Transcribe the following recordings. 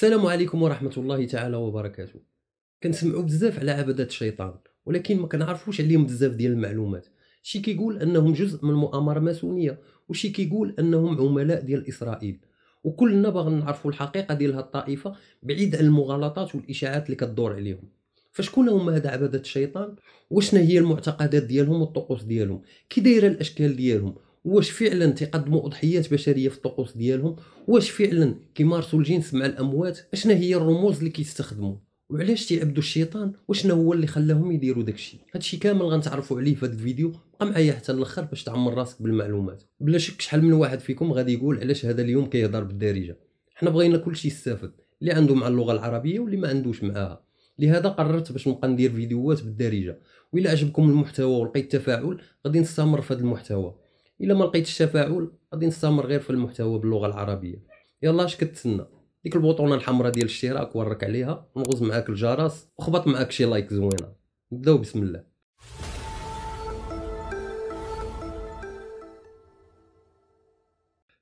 السلام عليكم ورحمة الله تعالى وبركاته. كنسمعوا بزاف على عبدة الشيطان ولكن ما كنعرفوش عليهم بزاف ديال المعلومات. شي كيقول أنهم جزء من مؤامرة ماسونية وشي كيقول أنهم عملاء ديال إسرائيل. وكلنا باغي نعرفوا الحقيقة ديال هاد الطائفة بعيد عن المغالطات والإشاعات اللي كدور عليهم. فشكون هما هاد عبدة الشيطان؟ وشنا هي المعتقدات ديالهم والطقوس ديالهم؟ كي دايرة الأشكال ديالهم؟ واش فعلا تيقدموا أضحيات بشرية في الطقوس ديالهم؟ واش فعلا كيمارسوا الجنس مع الأموات؟ أشنا هي الرموز اللي كيستخدموا؟ وعلاش تيعبدوا الشيطان؟ وشنا هو اللي خلاهم يديروا داكشي؟ هادشي كامل غنتعرفوا عليه في هذا الفيديو. بقى معايا حتى الآخر باش تعمر راسك بالمعلومات. بلا شك شحال من واحد فيكم غادي يقول علاش هذا اليوم كيهضر بالدارجة؟ حنا بغينا كلشي يستافد اللي عنده مع اللغة العربية واللي ما عندوش معاها. لهذا قررت باش نبقى ندير فيديوهات بالدارجة. وإلا عجبكم المحتوى ولقيت تفاعل غادي نستمر في هذا المحتوى. إلا ما لقيتش تفاعل غادي نستمر غير في المحتوى باللغة العربية. يلا اش كتسنى؟ ديك البوطونة الحمراء ديال الاشتراك ورك عليها ونغز معاك الجرس وخبط معاك شي like زوينة. نبداو بسم الله.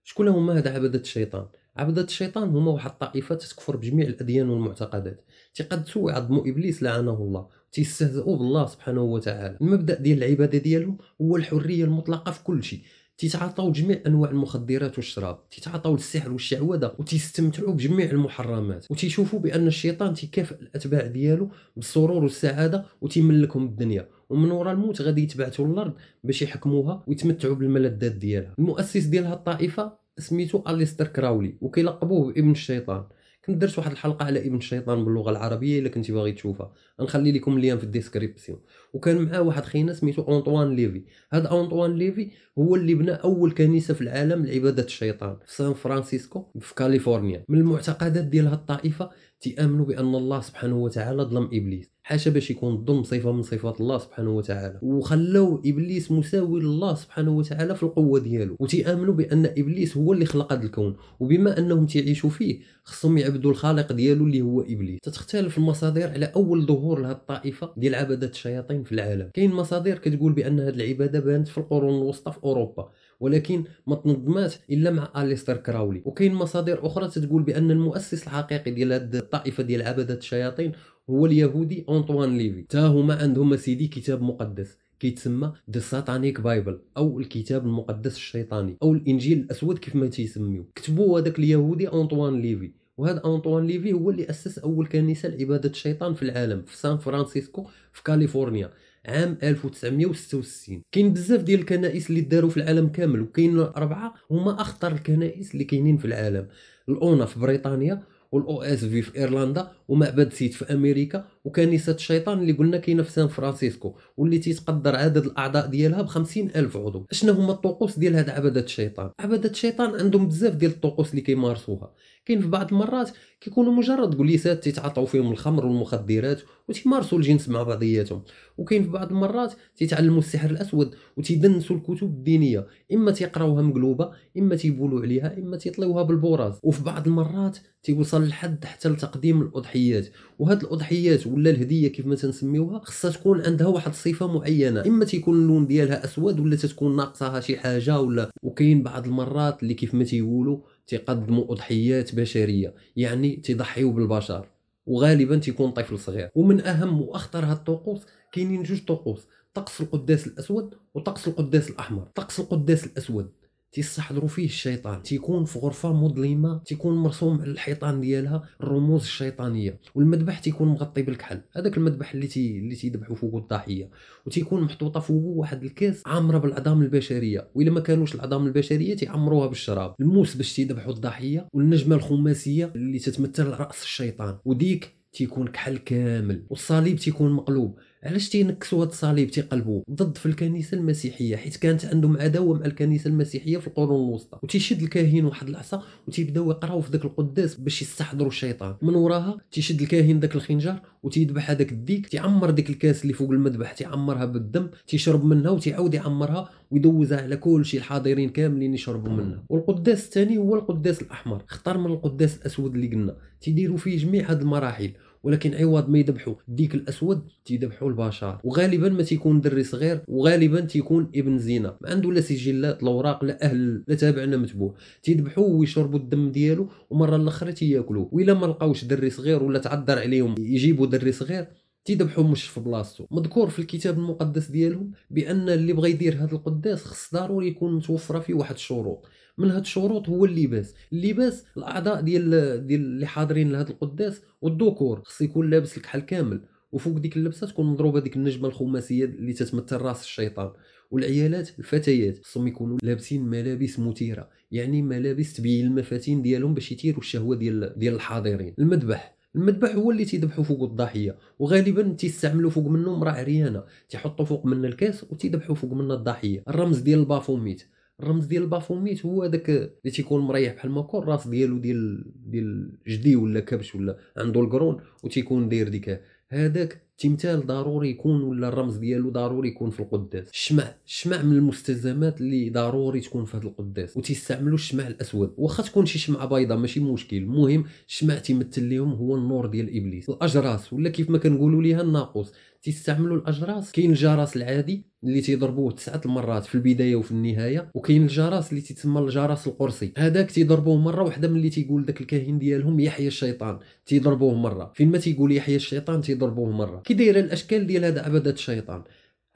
شكون هما هاد عبدة الشيطان؟ عبدة الشيطان هما واحد الطائفة تكفر بجميع الأديان والمعتقدات. تيقدسوا ويعظموا إبليس لعنه الله. تيستهزئوا بالله سبحانه وتعالى. المبدأ ديال العبادة ديالهم هو الحرية المطلقة في كل شيء. تيتعاطاو جميع أنواع المخدرات والشراب. تيتعاطاو السحر والشعوذة وتيستمتعوا بجميع المحرمات. وتيشوفوا بأن الشيطان تيكافئ الأتباع ديالو بالسرور والسعادة وتيملكهم الدنيا ومن وراء الموت غادي يتبعثوا للارض باش يحكموها ويتمتعوا بالملذات ديالها. المؤسس ديال هاد الطائفة سميتو أليستر كراولي وكيلقبوه بابن الشيطان. كنت درت واحد الحلقة على ابن الشيطان باللغة العربية إلا كنتي باغي تشوفها. غنخلي لكم ال lien في ال description. وكان معاه واحد خينا سميتو اونطوان ليفي. هذا اونطوان ليفي هو اللي بنى أول كنيسة في العالم لعبادة الشيطان في سان فرانسيسكو في كاليفورنيا. من المعتقدات ديال هاد الطائفة تيأمنوا بأن الله سبحانه وتعالى ظلم إبليس. حاشا باش يكون الظلم صفة من صفات الله سبحانه وتعالى. وخلاو إبليس مساوي لله سبحانه وتعالى في القوة ديالو. وتيآمنوا بأن إبليس هو اللي خلق هذا الكون. وبما أنهم تيعيشوا فيه خصهم يعبدوا الخالق ديالو اللي هو إبليس. تتختلف المصادر على أول ظهور لهذه الطائفة ديال عبده الشياطين في العالم. كاين مصادر كتقول بأن هذه العبادة بانت في القرون الوسطى في أوروبا. ولكن ما تنظمات إلا مع أليستر كراولي. وكاين مصادر أخرى تتقول بأن المؤسس الحقيقي ديال هذه الطائفة ديال عبده الشياطين هو اليهودي أنطوان ليفي. تا هما عندهم سيدي كتاب مقدس كيتسمى The Satanic Bible أو الكتاب المقدس الشيطاني أو الإنجيل الأسود كيف ما تيسميو. كتبوا هذاك اليهودي أنطوان ليفي. وهذا أنطوان ليفي هو اللي أسس أول كنيسة لعبادة الشيطان في العالم في سان فرانسيسكو في كاليفورنيا عام 1966 كاين بزاف ديال الكنائس اللي داروا في العالم كامل وكاين اربعه هما أخطر الكنائس اللي كاينين في العالم. الاونا في بريطانيا وال OSV في إيرلندا ومعبد سيت في أمريكا وكنيسه الشيطان اللي قلنا كاينة في سان فرانسيسكو واللي تيتقدر عدد الأعضاء ديالها ب ألف عضو. اشنا هما الطقوس ديال هاد عبده الشيطان؟ عبده الشيطان عندهم بزاف ديال الطقوس اللي كيمارسوها. كاين في بعض المرات كيكونوا مجرد جليسات تيتعاطوا فيهم الخمر والمخدرات وتيمارسوا الجنس مع بعضياتهم. وكاين في بعض المرات تيتعلموا السحر الأسود وتيدنسوا الكتب الدينية. إما تيقراوها مقلوبة إما تيبولوا عليها إما تيطليوها بالبوراز. وفي بعض المرات تيوصل الحد حتى لتقديم الأضحيات. وهاد الأضحيات ولا الهدية كيف ما تنسميوها خصها تكون عندها واحد الصفة معينة. إما تيكون اللون ديالها أسود ولا تتكون ناقصها شي حاجة ولا. وكاين بعض المرات اللي كيف ما تيقولوا تيقدموا أضحيات بشرية يعني تيضحيوا بالبشر وغالبا تيكون طفل صغير. ومن أهم وأخطر هاد الطقوس كاينين جوج طقوس طقس القداس الأسود وطقس القداس الأحمر. طقس القداس الأسود تيستحضروا فيه الشيطان. تيكون في غرفة مظلمة تيكون مرسوم على الحيطان ديالها الرموز الشيطانية والمذبح تيكون مغطي بالكحل. هذاك المذبح اللي تي اللي تيذبحوا فوق الضحيه وتيكون محطوطة فوقه واحد الكاس عامرة بالعظام البشرية. وإلا ما كانوش العظام البشرية تيعمروها بالشراب. الموس باش تيذبحوا الضحيه والنجمة الخماسية اللي تتمثل رأس الشيطان. وديك تيكون كحل كامل. والصليب تيكون مقلوب. علاش تينكسوا هاد الصليب تيقلبوه ضد في الكنيسة المسيحية حيت كانت عندهم عداوة مع الكنيسة المسيحية في القرون الوسطى. وتيشد الكاهن واحد العصا وتيبداو يقراو في داك القداس باش يستحضروا الشيطان. من وراها تيشد الكاهن داك الخنجر وتيذبح هذاك الديك تيعمر ديك الكاس اللي فوق المذبح تيعمرها بالدم تيشرب منها وتيعاود يعمرها ويدوزها على كل شيء الحاضرين كاملين يشربوا منها. والقداس الثاني هو القداس الأحمر اختار من القداس الأسود اللي قلنا. تيديروا فيه جميع هاد المراحل. ولكن عوض ما يذبحوا. الديك الأسود تيذبحوا البشر. وغالبا ما تيكون دري صغير وغالبا تيكون ابن زينة. ما عنده لا سجلات الأوراق لا أهل لا تابعنا متبوع. تيذبحوه ويشربوا الدم ديالو ومرة الأخرى تياكلوه وإلا ما لقاوش دري صغير ولا تعذر عليهم يجيبوا دري صغير تيذبحوا مش في بلاصتو. مذكور في الكتاب المقدس ديالهم بأن اللي بغى يدير هذا القداس خص ضروري يكون متوفرة فيه واحد الشروط. من هاد الشروط هو اللباس. اللباس الأعضاء ديال ديال اللي حاضرين لهذا القداس والذكور خص يكون لابس الكحل كامل. وفوق ديك اللبسة تكون مضروبة ديك النجمة الخماسية اللي تتمثل راس الشيطان. والعيالات الفتيات خصهم يكونوا لابسين ملابس مثيرة. يعني ملابس تبين المفاتين ديالهم باش يثيروا الشهوة ديال ديال الحاضرين. المذبح. المذبح هو اللي تيذبحوا فوق الضحية وغالبا تيستعملوا فوق منه امراه عريانة تيحطوا فوق منها الكاس وتيذبحوا فوق منها الضحية. الرمز ديال البافوميت الرمز ديال البافوميت هو داك اللي تيكون مريح بحال ما يكون الراس ديالو ديال ديال جدي ولا كبش ولا عنده القرون وتيكون داير ديك. هذاك تمثال ضروري يكون ولا الرمز ديالو ضروري يكون في القداس؟ الشمع الشمع من المستلزمات اللي ضروري تكون في هذا القداس. وتيستعملوا الشمع الأسود. واخا تكون شي شمعة بيضاء ماشي مشكل. المهم الشمع تيمثل لهم هو النور ديال إبليس. الأجراس ولا كيف ما كنقولوا ليها الناقوس. تيستعملوا الأجراس. كاين الجرس العادي اللي تيضربوه تسعة المرات في البداية وفي النهاية وكاين الجرس اللي تيتسمى الجرس القرصي. هذاك تيضربوه مرة واحدة ملي تيقول داك الكاهن ديالهم يحيى الشيطان. تيضربوه مرة. فين ما تيقول يحيا الشيطان تيضربوه مرة. كي دايرة الأشكال ديال هذا عبدة الشيطان.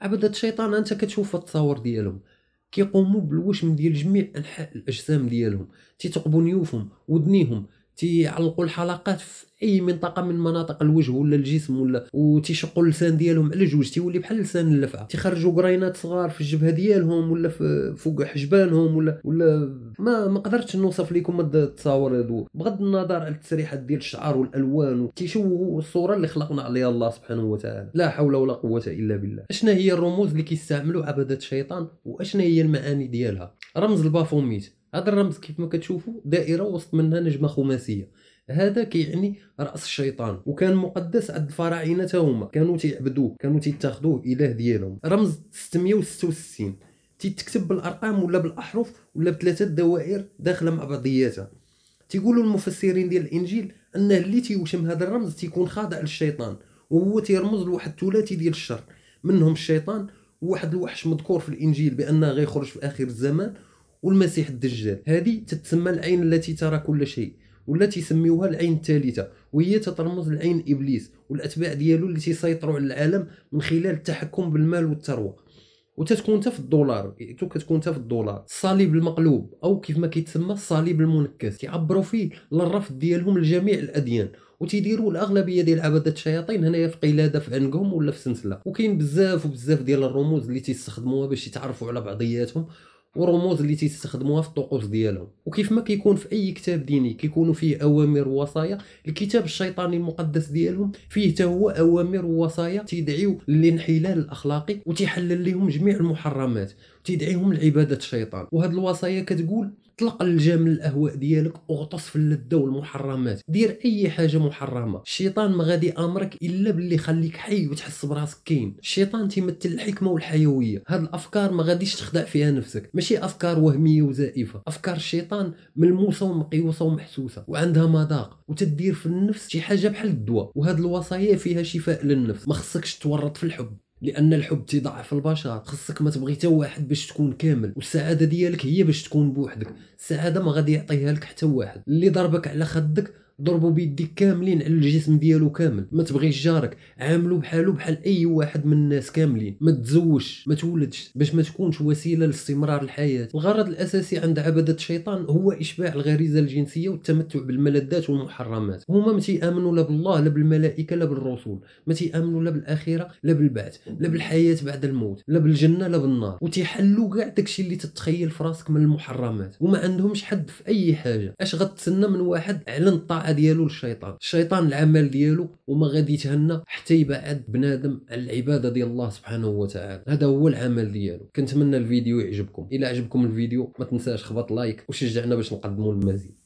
عبدة الشيطان أنت كتشوف التصاور ديالهم. كيقوموا بالوشم ديال جميع أنحاء الأجسام ديالهم. تيثقبوا نيوفهم ودنيهم. تيعلقوا الحلقات في أي منطقة من مناطق الوجه ولا الجسم ولا وتيشقوا اللسان ديالهم على جوج تيولي بحال لسان اللفعة. تيخرجوا قرينات صغار في الجبهة ديالهم ولا فوق حجبانهم ولا ولا ما ما قدرتش نوصف لكم التصاور هادو. بغض النظر على التسريحات ديال الشعر والألوان تيشوهوا الصورة اللي خلقنا عليها الله سبحانه وتعالى. لا حول ولا قوة إلا بالله. أشنا هي الرموز اللي كيستعملوا عبده الشيطان واشنا هي المعاني ديالها؟ رمز البافوميت. هذا الرمز كيف ما كتشوفوا دائرة وسط منها نجمة خماسية. هذا كيعني رأس الشيطان وكان مقدس عند الفراعنة هما. كانوا تيعبدوه كانوا تيتاخذوه إله ديالهم. رمز 666 تيتكتب بالأرقام ولا بالأحرف ولا بثلاثة دوائر داخله مع بعضياتها تيقولوا المفسرين ديال الإنجيل أن اللي تيوشم هذا الرمز تيكون خاضع للشيطان وهو تيرمز لواحد الثلاثي ديال الشر. منهم الشيطان وواحد الوحش مذكور في الإنجيل بأنه غيخرج في آخر الزمان والمسيح الدجال. هذه تتسمى العين التي ترى كل شيء ولا تيسميوها العين الثالثة وهي تترمز لعين إبليس والأتباع ديالو اللي تيسيطروا على العالم من خلال التحكم بالمال والثروة. وتتكون حتى في الدولار تو كتكون في الدولار. الصليب المقلوب أو كيف ما كيتسمى الصليب المنكس. كيعبروا فيه للرفض ديالهم لجميع الأديان. وتيديروا الأغلبية ديال عبده الشياطين هنايا في قلاده في عنقهم ولا في سنسله وكاين بزاف وبزاف ديال الرموز اللي تيستخدموها باش يتعرفوا على بعضياتهم. ورموز اللي تيستخدموها في الطقوس ديالهم. وكيف ما كيكون في أي كتاب ديني كيكونوا فيه أوامر ووصايا الكتاب الشيطاني المقدس ديالهم فيه حتى هو أوامر ووصايا تيدعيو للانحلال الاخلاقي وتيحلل لهم جميع المحرمات تيدعيهم لعبادة الشيطان. وهاد الوصايا كتقول طلق لجام الأهواء ديالك وغطس في اللذة والمحرمات. دير أي حاجة محرمة. الشيطان ما غادي يامرك إلا باللي يخليك حي وتحس براسك كاين. الشيطان تيمثل الحكمة والحيوية. هاد الأفكار ما غاديش تخدع فيها نفسك. ماشي أفكار وهمية وزائفة. أفكار الشيطان ملموسة ومقيوسة ومحسوسة وعندها مذاق وتدير في النفس شي حاجة بحال الدواء. وهاد الوصايا فيها شفاء للنفس. ما خصكش تورط في الحب. لأن الحب تيضعف البشر. خصك ما تبغي حتى واحد باش تكون كامل والسعادة ديالك هي باش تكون بوحدك. السعادة ما غادي يعطيها لك حتى واحد. اللي ضربك على خدك ضربوا بيديك كاملين على الجسم ديالو كامل. ما تبغيش جارك. عاملو بحالو بحال أي واحد من الناس كاملين. ما تزوجش ما تولدش باش ما تكونش وسيلة لاستمرار الحياة. الغرض الأساسي عند عبده الشيطان هو إشباع الغريزة الجنسية والتمتع بالملذات والمحرمات. هما ما تيآمنوا لا بالله لا بالملائكة لا بالرسول. ما تيآمنوا لا بالآخرة لا بالبعث لا بالحياة بعد الموت لا بالجنة لا بالنار. وتيحلوا كاع داكشي اللي تتخيل في راسك من المحرمات. وما عندهمش حد في أي حاجة. أش غتسنى من واحد اعلن ديالو للشيطان. الشيطان العمل ديالو وما غادي يتهنى حتى يبعد بنادم على العبادة ديال الله سبحانه وتعالى. هذا هو العمل ديالو. كنتمنى الفيديو يعجبكم. إلى عجبكم الفيديو ما تنساش خبط لايك وشجعنا باش نقدموا المزيد.